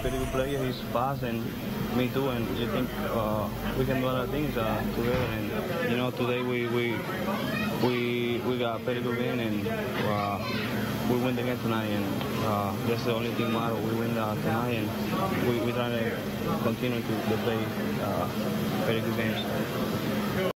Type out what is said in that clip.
Pretty good player. He's fast and me too. And you think uh, we can do a lot of things uh, together. And you know, today we we we we got a pretty good game and uh, we win the game tonight. And uh, that's the only thing matter. We win uh, tonight and we we try to continue to, to play uh, pretty good games.